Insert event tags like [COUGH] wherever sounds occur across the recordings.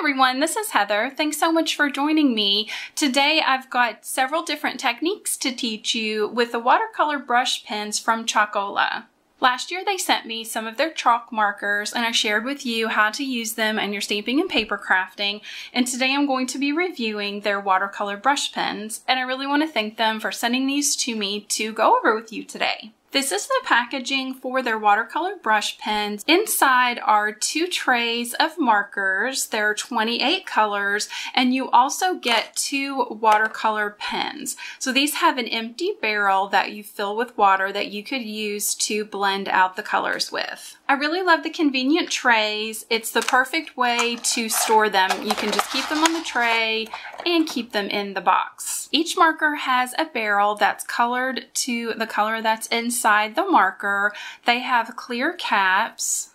everyone, this is Heather. Thanks so much for joining me. Today I've got several different techniques to teach you with the watercolor brush pens from Chalkola. Last year they sent me some of their chalk markers and I shared with you how to use them in your stamping and paper crafting and today I'm going to be reviewing their watercolor brush pens and I really want to thank them for sending these to me to go over with you today. This is the packaging for their watercolor brush pens. Inside are two trays of markers. There are 28 colors and you also get two watercolor pens. So these have an empty barrel that you fill with water that you could use to blend out the colors with. I really love the convenient trays. It's the perfect way to store them. You can just keep them on the tray and keep them in the box. Each marker has a barrel that's colored to the color that's inside the marker. They have clear caps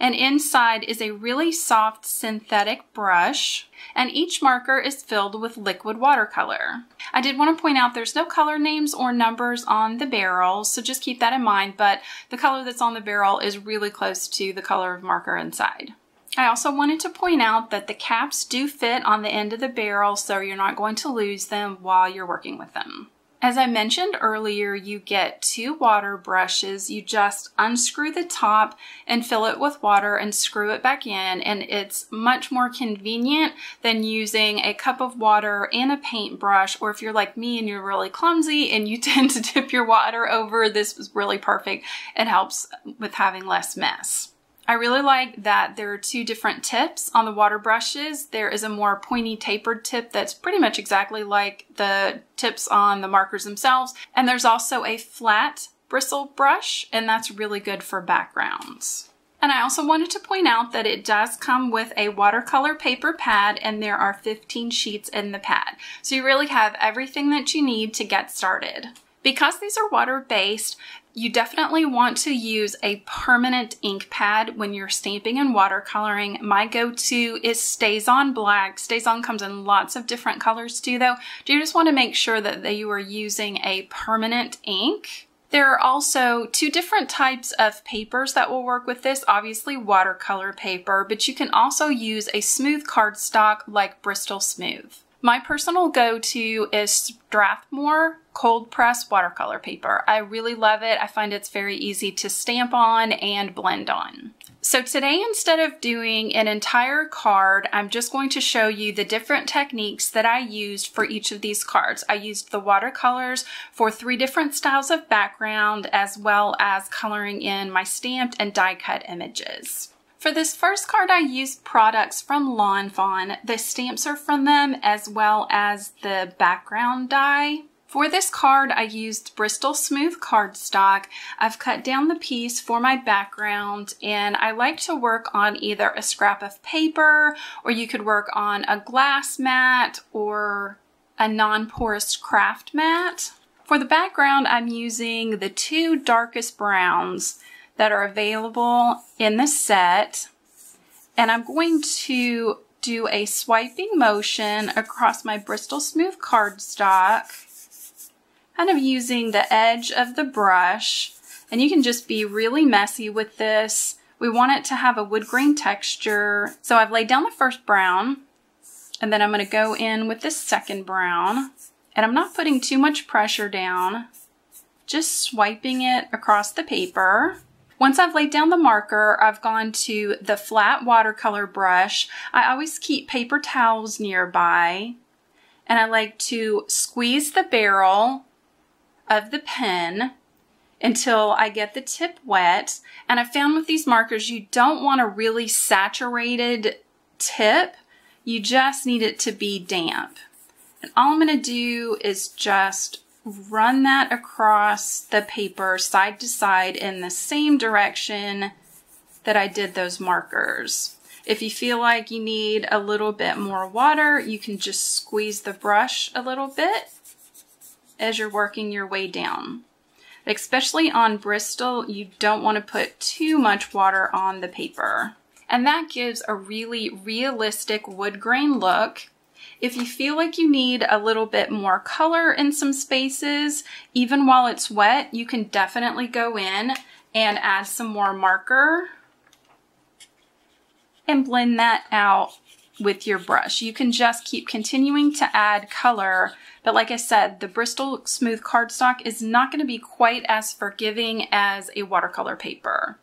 and inside is a really soft synthetic brush and each marker is filled with liquid watercolor. I did want to point out there's no color names or numbers on the barrel, so just keep that in mind, but the color that's on the barrel is really close to the color of marker inside. I also wanted to point out that the caps do fit on the end of the barrel so you're not going to lose them while you're working with them. As I mentioned earlier, you get two water brushes. You just unscrew the top and fill it with water and screw it back in. And it's much more convenient than using a cup of water and a paintbrush. Or if you're like me and you're really clumsy and you [LAUGHS] tend to tip your water over, this is really perfect. It helps with having less mess. I really like that there are two different tips on the water brushes. There is a more pointy tapered tip that's pretty much exactly like the tips on the markers themselves. And there's also a flat bristle brush, and that's really good for backgrounds. And I also wanted to point out that it does come with a watercolor paper pad and there are 15 sheets in the pad. So you really have everything that you need to get started. Because these are water-based, you definitely want to use a permanent ink pad when you're stamping and watercoloring. My go-to is StazOn Black. StazOn comes in lots of different colors too though. Do you just want to make sure that you are using a permanent ink. There are also two different types of papers that will work with this, obviously watercolor paper, but you can also use a smooth cardstock like Bristol Smooth. My personal go-to is Strathmore cold press watercolor paper. I really love it. I find it's very easy to stamp on and blend on. So today, instead of doing an entire card, I'm just going to show you the different techniques that I used for each of these cards. I used the watercolors for three different styles of background, as well as coloring in my stamped and die cut images. For this first card, I used products from Lawn Fawn. The stamps are from them as well as the background die. For this card, I used Bristol Smooth cardstock. I've cut down the piece for my background and I like to work on either a scrap of paper or you could work on a glass mat or a non-porous craft mat. For the background, I'm using the two darkest browns that are available in the set. And I'm going to do a swiping motion across my Bristol Smooth cardstock, kind of using the edge of the brush. And you can just be really messy with this. We want it to have a wood grain texture. So I've laid down the first brown, and then I'm gonna go in with the second brown. And I'm not putting too much pressure down, just swiping it across the paper. Once I've laid down the marker, I've gone to the flat watercolor brush. I always keep paper towels nearby and I like to squeeze the barrel of the pen until I get the tip wet. And I found with these markers, you don't want a really saturated tip. You just need it to be damp. And all I'm going to do is just run that across the paper side to side in the same direction that I did those markers. If you feel like you need a little bit more water, you can just squeeze the brush a little bit as you're working your way down. Especially on Bristol, you don't want to put too much water on the paper. And that gives a really realistic wood grain look if you feel like you need a little bit more color in some spaces, even while it's wet, you can definitely go in and add some more marker and blend that out with your brush. You can just keep continuing to add color, but like I said, the Bristol Smooth cardstock is not going to be quite as forgiving as a watercolor paper.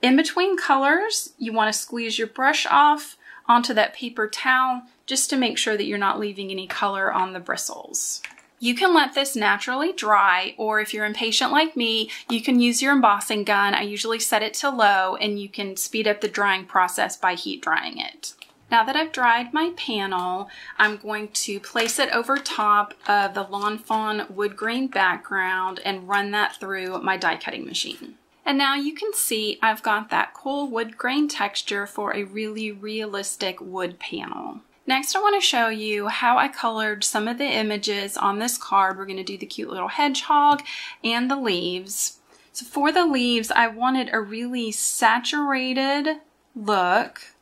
In between colors, you want to squeeze your brush off onto that paper towel just to make sure that you're not leaving any color on the bristles. You can let this naturally dry, or if you're impatient like me, you can use your embossing gun. I usually set it to low and you can speed up the drying process by heat drying it. Now that I've dried my panel, I'm going to place it over top of the Lawn Fawn wood grain background and run that through my die cutting machine. And now you can see I've got that cool wood grain texture for a really realistic wood panel. Next, I want to show you how I colored some of the images on this card. We're going to do the cute little hedgehog and the leaves. So for the leaves, I wanted a really saturated look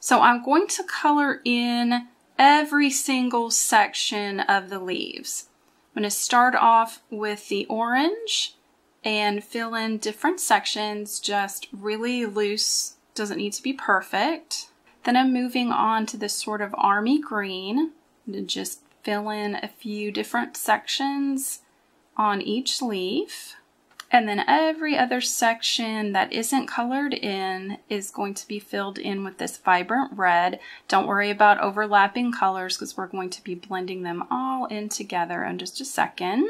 so I'm going to color in every single section of the leaves. I'm going to start off with the orange and fill in different sections, just really loose, doesn't need to be perfect. Then I'm moving on to this sort of army green to just fill in a few different sections on each leaf. And then every other section that isn't colored in is going to be filled in with this vibrant red. Don't worry about overlapping colors because we're going to be blending them all in together in just a second.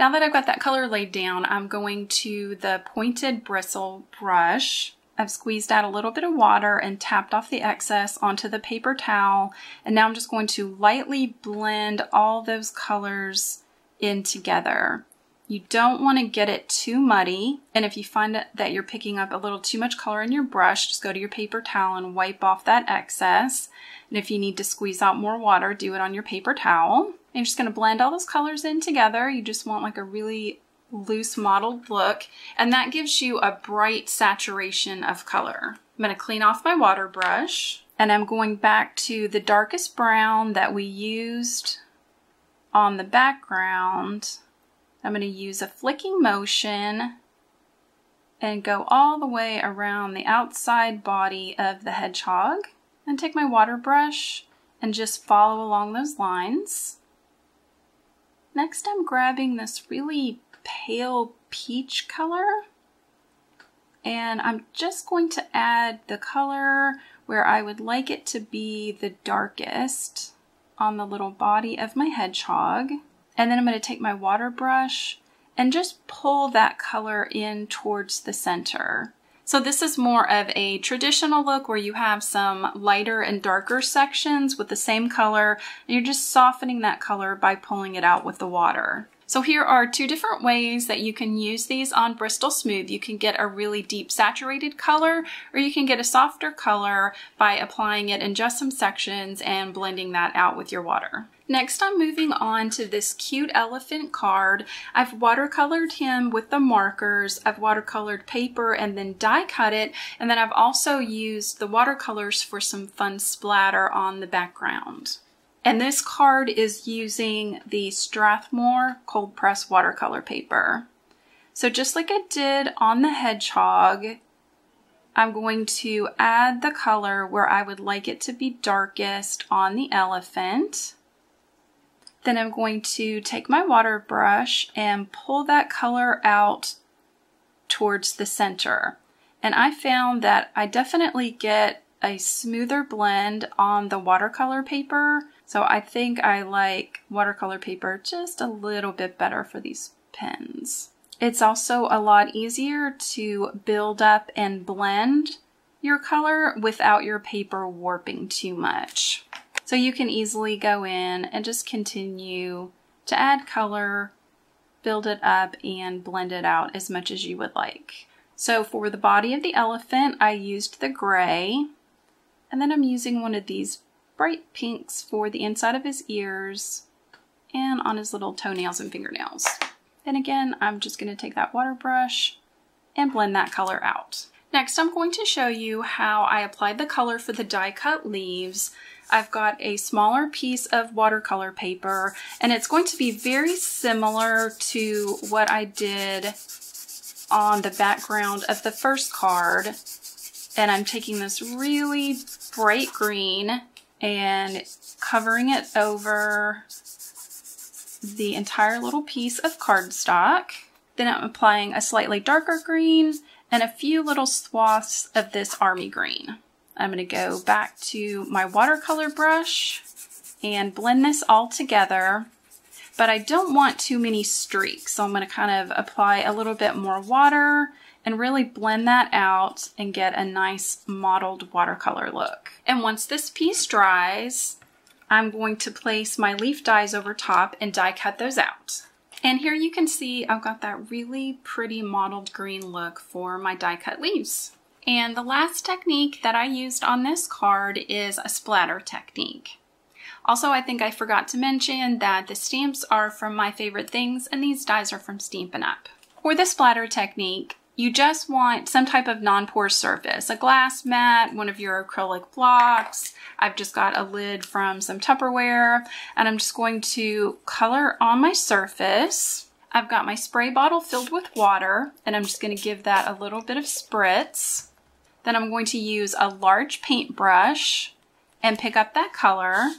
Now that I've got that color laid down, I'm going to the pointed bristle brush. I've squeezed out a little bit of water and tapped off the excess onto the paper towel. And now I'm just going to lightly blend all those colors in together. You don't want to get it too muddy. And if you find that you're picking up a little too much color in your brush, just go to your paper towel and wipe off that excess. And if you need to squeeze out more water, do it on your paper towel. And you're just going to blend all those colors in together. You just want like a really loose mottled look. And that gives you a bright saturation of color. I'm going to clean off my water brush. And I'm going back to the darkest brown that we used on the background I'm going to use a flicking motion and go all the way around the outside body of the hedgehog and take my water brush and just follow along those lines. Next I'm grabbing this really pale peach color and I'm just going to add the color where I would like it to be the darkest on the little body of my hedgehog. And then I'm going to take my water brush and just pull that color in towards the center. So this is more of a traditional look where you have some lighter and darker sections with the same color and you're just softening that color by pulling it out with the water. So here are two different ways that you can use these on Bristol Smooth. You can get a really deep saturated color or you can get a softer color by applying it in just some sections and blending that out with your water. Next, I'm moving on to this cute elephant card. I've watercolored him with the markers. I've watercolored paper and then die cut it. And then I've also used the watercolors for some fun splatter on the background. And this card is using the Strathmore cold press watercolor paper. So just like I did on the hedgehog, I'm going to add the color where I would like it to be darkest on the elephant. Then I'm going to take my water brush and pull that color out towards the center. And I found that I definitely get a smoother blend on the watercolor paper so I think I like watercolor paper just a little bit better for these pens. It's also a lot easier to build up and blend your color without your paper warping too much. So you can easily go in and just continue to add color, build it up, and blend it out as much as you would like. So for the body of the elephant, I used the gray, and then I'm using one of these bright pinks for the inside of his ears and on his little toenails and fingernails. And again, I'm just going to take that water brush and blend that color out. Next, I'm going to show you how I applied the color for the die cut leaves. I've got a smaller piece of watercolor paper and it's going to be very similar to what I did on the background of the first card And I'm taking this really bright green and covering it over the entire little piece of cardstock. Then I'm applying a slightly darker green and a few little swaths of this army green. I'm going to go back to my watercolor brush and blend this all together. But I don't want too many streaks, so I'm going to kind of apply a little bit more water and really blend that out and get a nice mottled watercolor look. And once this piece dries, I'm going to place my leaf dies over top and die cut those out. And here you can see I've got that really pretty mottled green look for my die cut leaves. And the last technique that I used on this card is a splatter technique. Also, I think I forgot to mention that the stamps are from My Favorite Things and these dies are from Stampin' Up. For the splatter technique, you just want some type of non-porous surface, a glass mat, one of your acrylic blocks. I've just got a lid from some Tupperware and I'm just going to color on my surface. I've got my spray bottle filled with water and I'm just going to give that a little bit of spritz. Then I'm going to use a large paintbrush and pick up that color.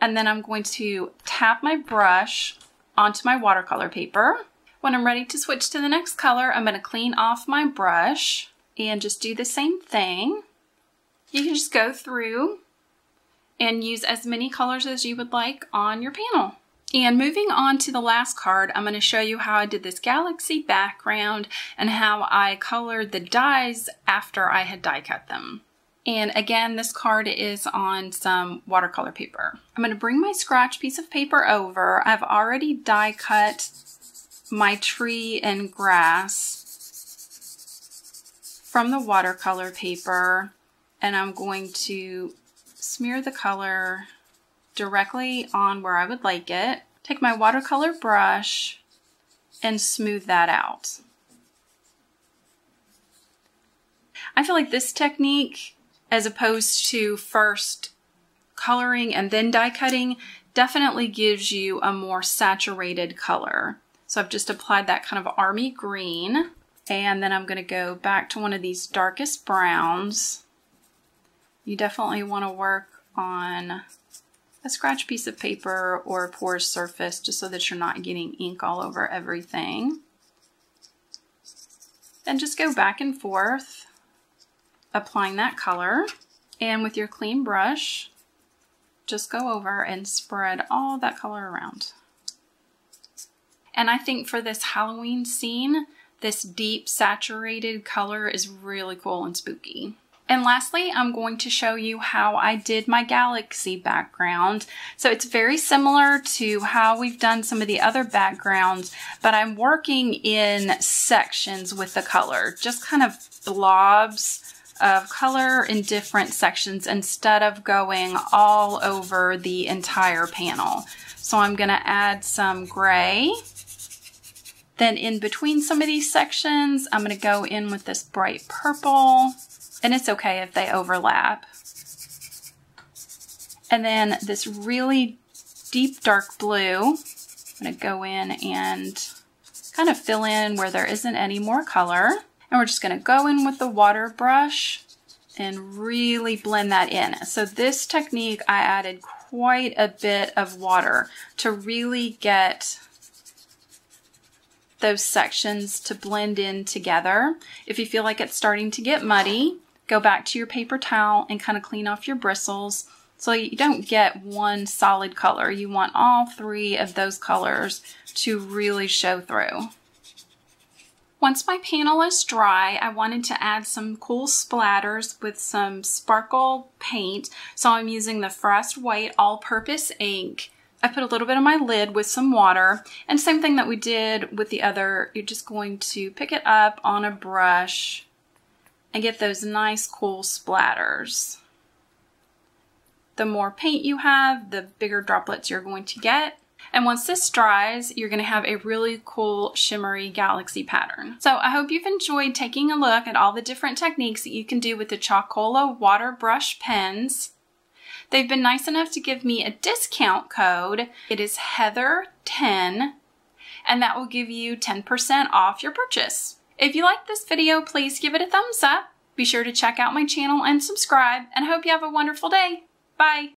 And then I'm going to tap my brush onto my watercolor paper. When I'm ready to switch to the next color, I'm going to clean off my brush and just do the same thing. You can just go through and use as many colors as you would like on your panel. And moving on to the last card, I'm going to show you how I did this galaxy background and how I colored the dies after I had die cut them. And again, this card is on some watercolor paper. I'm going to bring my scratch piece of paper over. I've already die cut my tree and grass from the watercolor paper and I'm going to smear the color directly on where I would like it. Take my watercolor brush and smooth that out. I feel like this technique, as opposed to first coloring and then die cutting, definitely gives you a more saturated color. So I've just applied that kind of army green. And then I'm going to go back to one of these darkest browns. You definitely want to work on a scratch piece of paper or a porous surface just so that you're not getting ink all over everything. Then just go back and forth applying that color. And with your clean brush, just go over and spread all that color around. And I think for this Halloween scene, this deep saturated color is really cool and spooky. And lastly, I'm going to show you how I did my galaxy background. So it's very similar to how we've done some of the other backgrounds, but I'm working in sections with the color, just kind of blobs of color in different sections instead of going all over the entire panel. So I'm going to add some gray. Then in between some of these sections, I'm going to go in with this bright purple and it's okay if they overlap. And then this really deep dark blue, I'm going to go in and kind of fill in where there isn't any more color. And we're just going to go in with the water brush and really blend that in. So this technique, I added quite a bit of water to really get those sections to blend in together. If you feel like it's starting to get muddy, Go back to your paper towel and kind of clean off your bristles so you don't get one solid color. You want all three of those colors to really show through. Once my panel is dry, I wanted to add some cool splatters with some sparkle paint. So I'm using the Frost White All-Purpose Ink. I put a little bit on my lid with some water and same thing that we did with the other, you're just going to pick it up on a brush and get those nice cool splatters. The more paint you have, the bigger droplets you're going to get. And once this dries, you're going to have a really cool shimmery galaxy pattern. So I hope you've enjoyed taking a look at all the different techniques that you can do with the Chalkola water brush pens. They've been nice enough to give me a discount code. It is Heather10 and that will give you 10% off your purchase. If you like this video, please give it a thumbs up. Be sure to check out my channel and subscribe, and I hope you have a wonderful day. Bye!